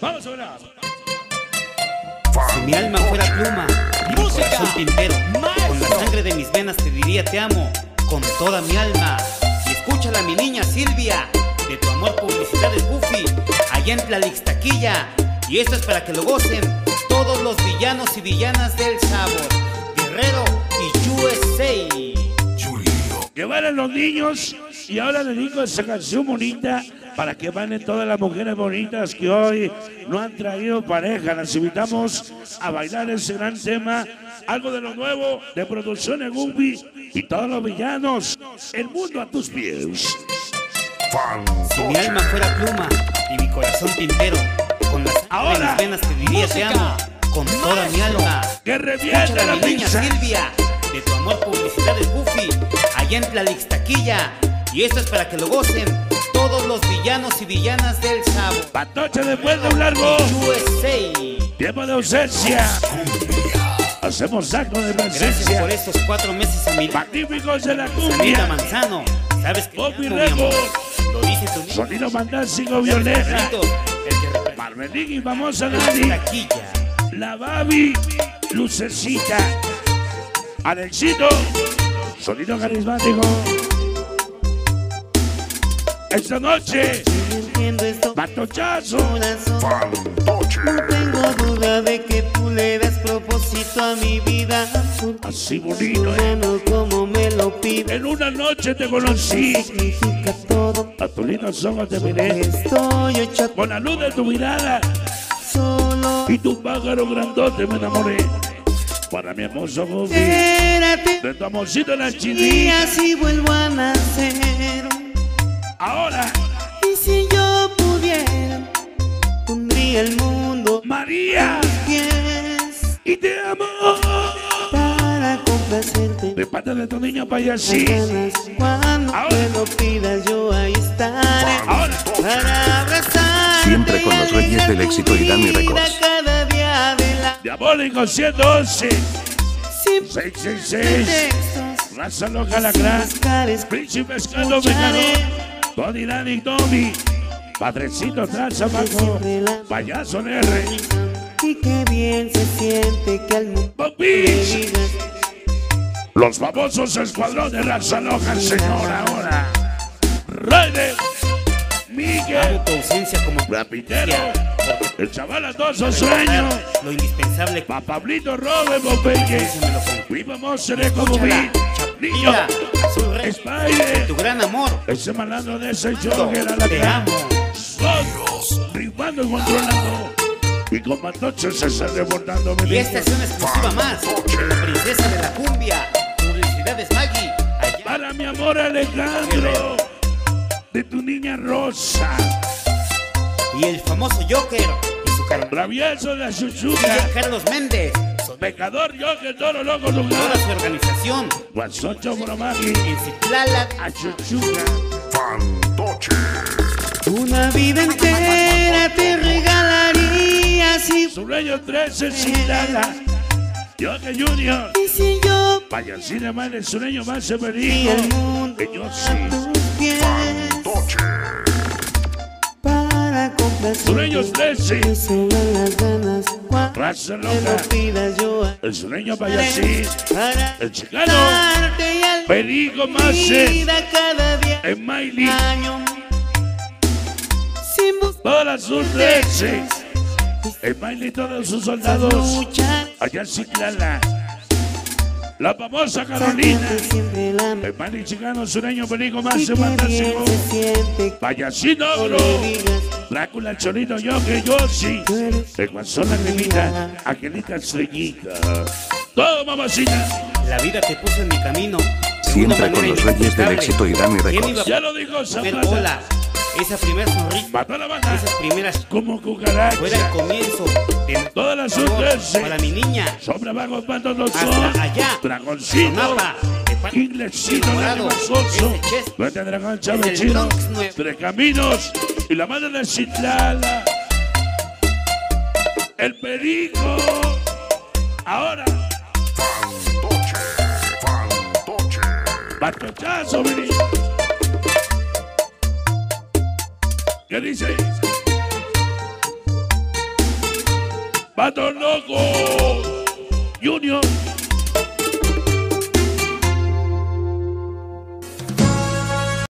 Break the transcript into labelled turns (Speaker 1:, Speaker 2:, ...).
Speaker 1: Vamos a ver.
Speaker 2: Si mi alma fuera pluma mi corazón tintero, con la sangre de mis venas te diría te amo con toda mi alma. Y escúchala mi niña Silvia, de tu amor publicidades Buffy, allá en Tlalixtaquilla. Y esto es para que lo gocen todos los villanos y villanas del sabor, Guerrero y USA.
Speaker 1: Que bailen los niños y ahora le digo esa canción bonita para que bailen todas las mujeres bonitas que hoy no han traído pareja. Las invitamos a bailar ese gran tema, algo de lo nuevo de producciones Gumbi y todos los villanos. El mundo a tus pies.
Speaker 2: Si mi alma fuera pluma y mi corazón tintero, con las
Speaker 1: Ahora,
Speaker 2: de venas te diría te amo con toda mi alma.
Speaker 1: Que revienta la
Speaker 2: mi niña. Silvia, de tu amor publicidades Buffy, allá en Tlalixtaquilla. Y esto es para que lo gocen todos los villanos y villanas del Sabo.
Speaker 1: Patoche después de un largo
Speaker 2: USA.
Speaker 1: tiempo de ausencia. Hacemos acto de
Speaker 2: Gracias
Speaker 1: presencia.
Speaker 2: por estos cuatro meses a mi
Speaker 1: Magníficos de la cumbia.
Speaker 2: Manzano. Sabes que te
Speaker 1: Bobby. Rebo.
Speaker 2: Lo dice tu niña.
Speaker 1: Sonido
Speaker 2: ¿Sabes,
Speaker 1: Violeta. Marmelín y famosa Nani. La Babi. Lucecita. Alexito. Sonido carismático. Esta noche. Patochazo.
Speaker 3: corazón. No tengo duda de que tú le das propósito a mi vida.
Speaker 1: Así
Speaker 3: Tu
Speaker 1: bonito, eh.
Speaker 3: mano como me lo pide.
Speaker 1: En una noche te conocí.
Speaker 3: Significa todo.
Speaker 1: A tus lindos ojos te miré.
Speaker 3: Estoy hecha
Speaker 1: Con la luz de tu mirada.
Speaker 3: solo.
Speaker 1: Y tu pájaro grandote me enamoré. Para mi hermoso.
Speaker 3: Espérate.
Speaker 1: De tu amorcito en la
Speaker 3: Y
Speaker 1: chinita.
Speaker 3: así vuelvo a nacer.
Speaker 1: Ahora,
Speaker 3: Y si yo pudiera, pondría el mundo a
Speaker 1: María.
Speaker 3: pies
Speaker 1: Y te amo.
Speaker 3: para complacerte.
Speaker 1: De parte de tu niño payasí.
Speaker 3: ganas, Cuando
Speaker 1: Ahora.
Speaker 3: me lo pidas, yo ahí estaré.
Speaker 1: Ahora,
Speaker 3: Para abrazarte
Speaker 4: Siempre con los reyes del éxito y
Speaker 3: vida
Speaker 4: Records.
Speaker 3: Cada día de la
Speaker 1: Diabólico 111.
Speaker 3: sin
Speaker 1: 666.
Speaker 3: pretextos,
Speaker 1: Raza loca la gran. Príncipe Escando Mecano. Tony Dani Tommy. Padrecito Tranza Mago. Payaso R.
Speaker 3: Y qué bien se siente que al mundo
Speaker 1: Los famosos escuadrones Raza loca, señor. Ahora. Raider. Miguel.
Speaker 2: Como
Speaker 1: Rapidero. El chaval a todos sus sueños.
Speaker 2: Lo indispensable
Speaker 1: Pa' Pablito Robert Popeye. Vivamos seré como vi.
Speaker 2: Azul Rey,
Speaker 1: Spider.
Speaker 2: tu gran amor.
Speaker 1: Ese malandro de ese jogger a la
Speaker 2: Te amo.
Speaker 1: Son rifando y controlando. Y con patoches se está desbordando mi
Speaker 2: Y esta es una exclusiva más. La princesa de la cumbia. Publicidades Maggie. Allá.
Speaker 1: Para mi amor Alejandro. De tu niña Rosa.
Speaker 2: Y el famoso Joker. Y su carnal.
Speaker 1: Travieso de la chuchuca.
Speaker 2: Miguel Carlos Méndez.
Speaker 1: Pecador Joker, toro loco
Speaker 2: Toda
Speaker 1: lugar.
Speaker 2: su organización.
Speaker 1: Guasocho Bromagi.
Speaker 2: En Citlala.
Speaker 1: A chuchuca.
Speaker 3: Una vida entera te regalaría si
Speaker 1: Su rey 13 Citlala. Joker Junior.
Speaker 3: y si yo
Speaker 1: Payasina más el sueño más
Speaker 3: y
Speaker 1: severico.
Speaker 3: el mundo
Speaker 1: Que yo sí.
Speaker 3: tus ganas cuando
Speaker 1: Raza loca. El sureño payasí. El chicano. Perico Mase.
Speaker 3: día
Speaker 1: En Miley. Todas las sur 13. El Miley y todos sus soldados. Allá en Citlala. La famosa Carolina.
Speaker 3: La
Speaker 1: El Miley chicano sureño Perico Mase. Fantástico.
Speaker 3: se siente
Speaker 1: Drácula, el Chorito, yo que yo sí. Guasón, la Nevita, Angelita Estrellita. Todo, mamacita.
Speaker 2: La vida te puso en mi camino. de
Speaker 4: Siempre con los reyes del éxito y Dani
Speaker 2: ¿Quién
Speaker 4: Records.
Speaker 1: Ya lo dijo Zapata.
Speaker 2: Esa primera sonrisa.
Speaker 1: Mató a la banda.
Speaker 2: Esas primeras
Speaker 1: Como
Speaker 2: fue el comienzo de
Speaker 1: Todas las sorpresas.
Speaker 2: para mi niña.
Speaker 1: Sombra bajo cuando no son.
Speaker 2: allá.
Speaker 1: Dragoncito.
Speaker 2: Sonaba. de pa-
Speaker 1: Inglesito.
Speaker 2: Ese chest
Speaker 1: Vete dragón, chavo chino. Tres caminos. Y la madre de Citlala. El perico. Ahora. Batochazo, mi niño. ¿Qué dice? Pato Loco, Junior.